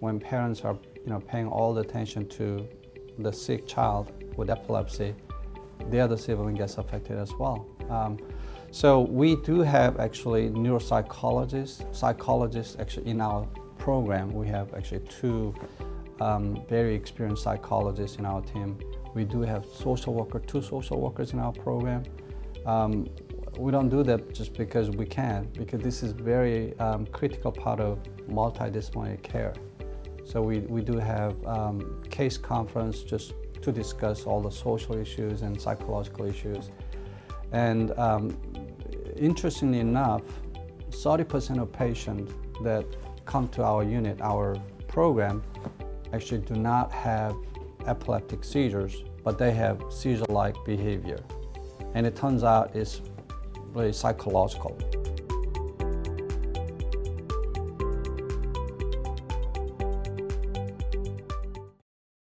when parents are you know, paying all the attention to the sick child with epilepsy, the other sibling gets affected as well. Um, so we do have actually neuropsychologists, psychologists actually in our program. We have actually two um, very experienced psychologists in our team. We do have social worker, two social workers in our program. Um, we don't do that just because we can, because this is very um, critical part of multidisciplinary care. So we, we do have um, case conference just to discuss all the social issues and psychological issues. And um, interestingly enough, 30% of patients that come to our unit, our program, actually do not have epileptic seizures, but they have seizure-like behavior. And it turns out it's really psychological.